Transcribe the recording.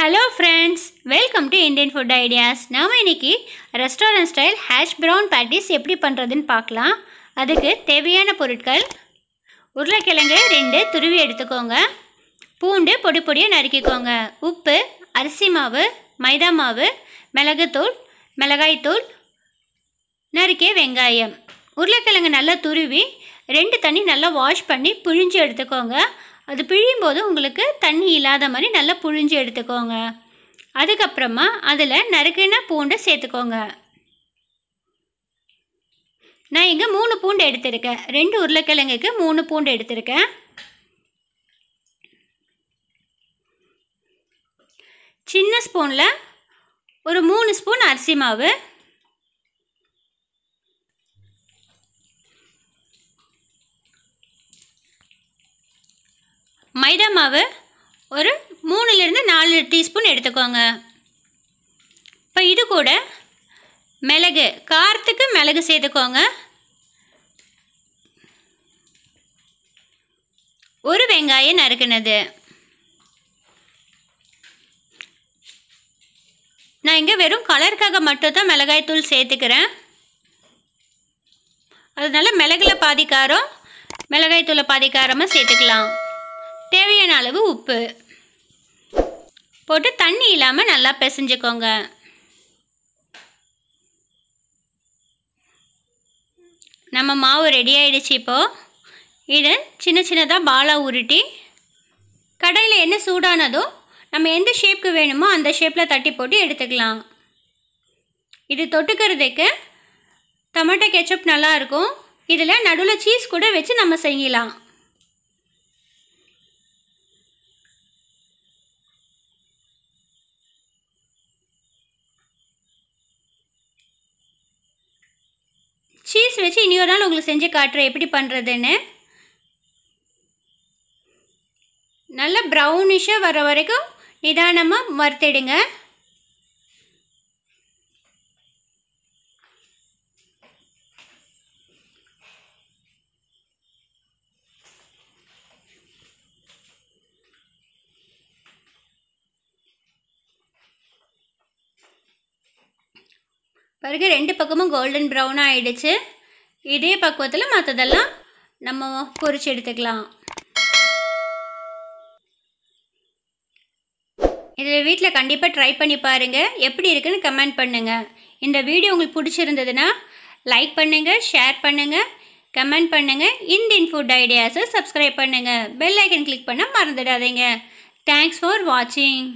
Hello friends welcome to Indian food ideas நாம் இன்னைக்கு restaurant style hash brown patties எப்படி பண்ணுறதுன்னு பார்க்கலாம். அதுக்கு தேவையான பொருட்கள் உருளைக்கிழங்கு ரெண்டு துருவி எடுத்துக்கோங்க. பூண்டு பொடி பொடியாக நறுக்கிக்கோங்க. உப்பு அரிசி மாவு மைதா மாவு மிளகுத்தூள் மிளகாய்த்தூள் நறுக்கிய வெங்காயம். உருளைக்கிழங்கு நல்லா துருவி ரெண்டு தண்ணி நல்லா வாஷ் பண்ணி புழிஞ்சு எடுத்துக்கோங்க. அது பிழியும் போது உங்களுக்கு தண்ணி இல்லாத மாதிரி நல்லா புழிஞ்சு எடுத்துக்கோங்க. அதுக்கப்புறமா அதில் நறுக்கின பூண்டை சேர்த்துக்கோங்க. நான் இங்கே மூணு பூண்டு எடுத்திருக்கேன். ரெண்டு உருளைக்கிழங்குக்கு மூணு பூண்டு எடுத்திருக்கேன். சின்ன ஸ்பூனில் ஒரு மூணு ஸ்பூன் அரிசி மாவு. மைதா மாவு ஒரு மூணுலேருந்து நாலு டீஸ்பூன் எடுத்துக்கோங்க. இப்போ இது கூட மிளகு காரத்துக்கு மிளகு சேர்த்துக்கோங்க. ஒரு வெங்காயம் நறுக்குனது. நான் இங்கே வெறும் கலருக்காக மட்டும் தான் மிளகாய்த்தூள் சேர்த்துக்கிறேன். அதனால் மிளகுல பாதி காரம் மிளகாய்த்தூளை பாதி காரமாக சேர்த்துக்கலாம். தேவையான அளவு உப்பு. போட்டு தண்ணி இல்லாமல் நல்லா பிசைஞ்சுக்கோங்க. நம்ம மாவு ரெடி ஆயிடுச்சு இப்போது இதை சின்ன சின்னதாக பாலாக உருட்டி கடையில் என்ன சூடானதோ நம்ம எந்த ஷேப்புக்கு வேணுமோ அந்த ஷேப்பில் தட்டி போட்டு எடுத்துக்கலாம். இது தொட்டுக்கிறதுக்கு டொமேட்டோ கெச்சப் நல்லாயிருக்கும் இதில் நடுவில் சீஸ் கூட வச்சு நம்ம செய்யலாம். சீஸ் வச்சு இன்னொரு நாள் உங்களுக்கு செஞ்சு காட்டுறேன். எப்படி பண்ணுறதுன்னு நல்ல ப்ரௌனிஷாக வர வரைக்கும் நிதானமாக வறுத்திடுங்க. பிறகு ரெண்டு பக்கமும் கோல்டன் ப்ரௌன் ஆகிடுச்சு இதே பக்குவத்தில் மற்றதெல்லாம் நம்ம பொறிச்சு எடுத்துக்கலாம். இதில் வீட்டில் கண்டிப்பாக ட்ரை பண்ணி பாருங்கள் எப்படி இருக்குன்னு கமெண்ட் பண்ணுங்கள் இந்த வீடியோ உங்களுக்கு பிடிச்சிருந்ததுன்னா லைக் பண்ணுங்கள் ஷேர் பண்ணுங்கள் கமெண்ட் பண்ணுங்கள் இந்தியன் ஃபுட் ஐடியாஸை சப்ஸ்கிரைப் பண்ணுங்கள் பெல் ஐக்கன் கிளிக் பண்ண மறந்துடாதீங்க. தேங்க்ஸ் ஃபார் வாட்சிங்